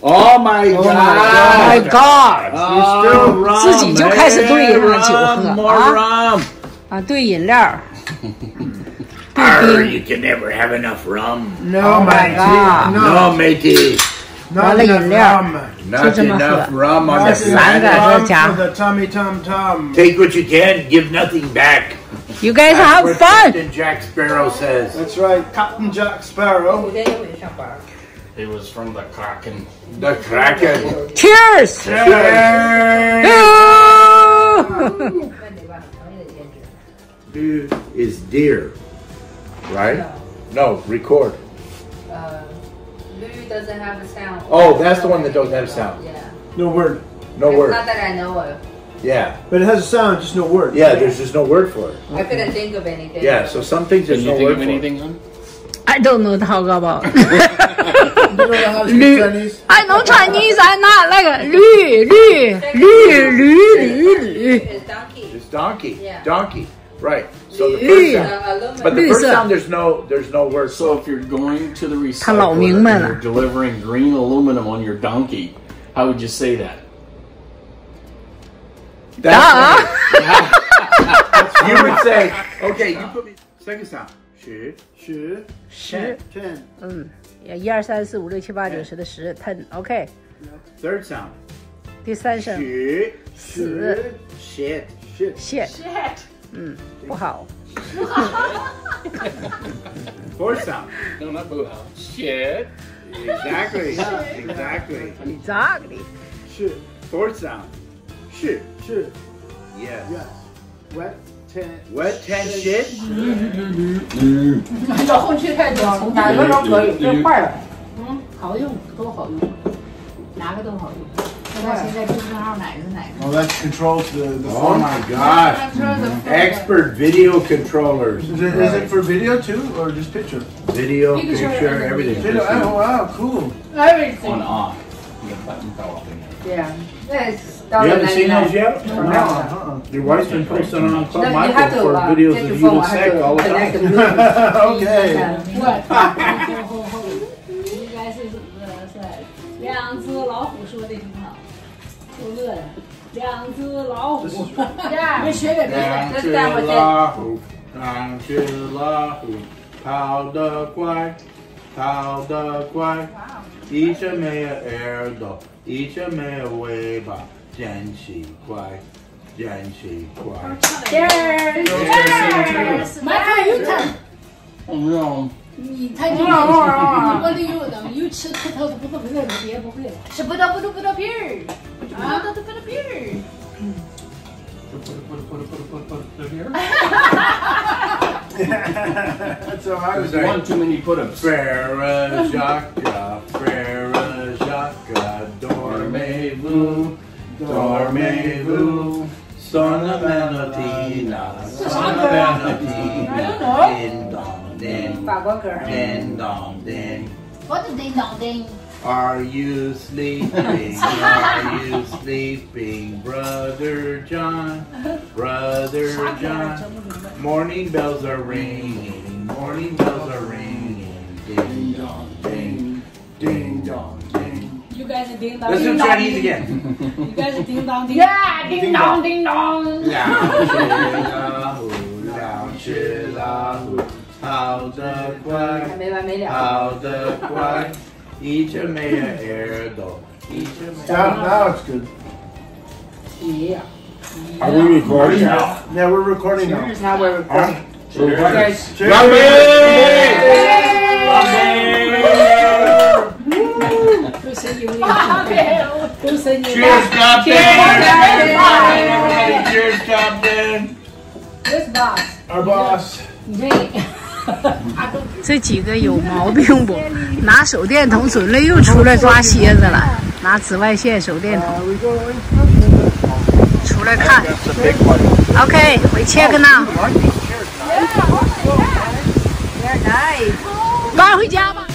Oh my Oh god! my God！ Oh, rum, 自己就开始兑 hey, 上酒喝 rum, more 啊 rum. 啊，兑饮料，兑 Arr, 冰。 you can never have enough rum. No, my God. No, matey. Not 完了 enough 饮料 rum. ，Not 就这么喝。 enough rum on Not the三个 planet. 再 rum 加 for the tummy tum tum. Take what you can, give nothing back. You guys That's have what fun. Captain Jack Sparrow says. That's right, Captain Jack Sparrow. It was from the Kraken. The Kraken. Cheers. Cheers. Yoo-hoo. Dude is deer, right? No, record. Uh, doesn't have a sound. Oh, that's the one that doesn't have a sound. Yeah. No word. No It's word. Not that I know of. Yeah, But it has a sound, just no word. yeah. There's just no word for it. I couldn't think of anything. Yeah, so some things Can there's you no think word of for. anything, hon? I don't know talk about. Lu, I know Chinese. I not like Lu, Lu, Lu, Lu, Lu, Lu. It's donkey. Yeah. Donkey. Right. So the first sound, but the first sound there's no there's no word. So if you're going to the recycler and you're delivering green aluminum on your donkey, how would you say that? That's right. you would say, okay, you put me second sound. 十 Shi. 十，Ten. 嗯，一二三四五六七八九十的十，ten。OK，Third sound. 第三声十死 shit. Shit. shit，嗯，不好。Fourth sound. No, not how. Shit. Exactly. Exactly. Exactly。Shit. Fourth sound. 是 Shit. Yes. Yes. Wet. Ten. Wet ten shit. 这后期太多，哪个都可以，这坏了。嗯，好用，都好用，哪个都好用。不知道现在对信号哪个是哪个。 Oh, that controls the, the Oh phone. my gosh. Expert video controllers. Is it, is it for video too, or just picture? Video, Picture picture, and everything. Video. Oh, wow, cool. Everything. On off. The button fell off again. Yeah. That's You haven't seen those yet? No, uh-uh. Your wife's been posting on Club No, you have Michael to, for uh, videos get of your you phone. and I have sex to all the connect time. the Bluetooth. okay. What? 应该是呃是两只老虎说的挺好，多乐呀！两只老虎，别学别别两只老虎，两只老虎，跑得快，跑得快，一只没有耳朵，一只没有尾巴， 真奇怪，真奇怪。 My you turn， Oh no. 你太厉害了，我得有等又吃葡萄不不不是别不会了，吃葡萄葡萄葡萄皮儿，啊葡萄葡萄皮儿。 That's how I was One too many put-ups. Frère Jacques, Frère Jacques, dormez-vous, Dormevu, sona manotina, sona manotina, din dong ding. Din dong ding. What is ding dong ding? Are you sleeping? Are you sleeping, Brother John? Brother John. Morning bells are ringing. Morning bells are ringing. Ding dong ding. Ding dong ding. You guys are ding dong. ding. Let's do Chinese again You guys ding dong ding. Yeah, ding dong, ding dong. 两只老虎，两只老虎，跑得快。还没完没了。跑得快，一只没有耳朵，一只没有。 Now, now it's good. Yeah. Are we recording now? Yeah, we're recording now. Now we're recording. Cheers. Cheers! 都 Cheers, Captain! Cheers, Captain! This boss. Our boss. 对。这几个有毛病不？拿手电筒准了又出来抓蝎子了，拿紫外线手电筒 Uh. 出来看。OK，we check now。赶快回家吧。